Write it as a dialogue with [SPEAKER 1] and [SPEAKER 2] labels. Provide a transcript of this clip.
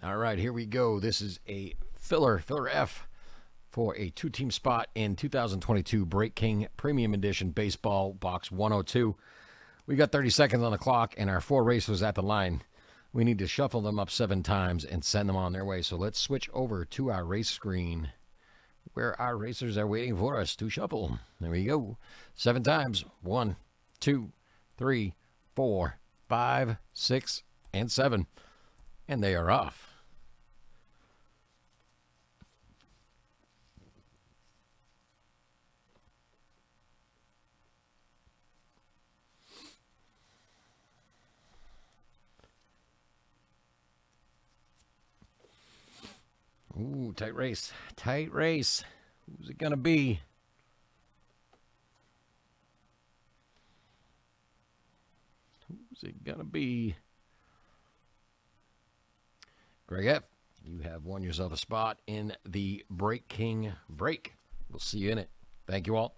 [SPEAKER 1] All right, here we go. This is a filler, filler F for a two team spot in 2022 Break King Premium Edition Baseball Box 102. We got 30 seconds on the clock and our four racers at the line. We need to shuffle them up seven times and send them on their way. So let's switch over to our race screen where our racers are waiting for us to shuffle. There we go. Seven times. One, two, three, four, five, six, and seven. And they are off. Ooh, tight race. Tight race. Who's it going to be? Who's it going to be? Greg F., you have won yourself a spot in the Break King break. We'll see you in it. Thank you all.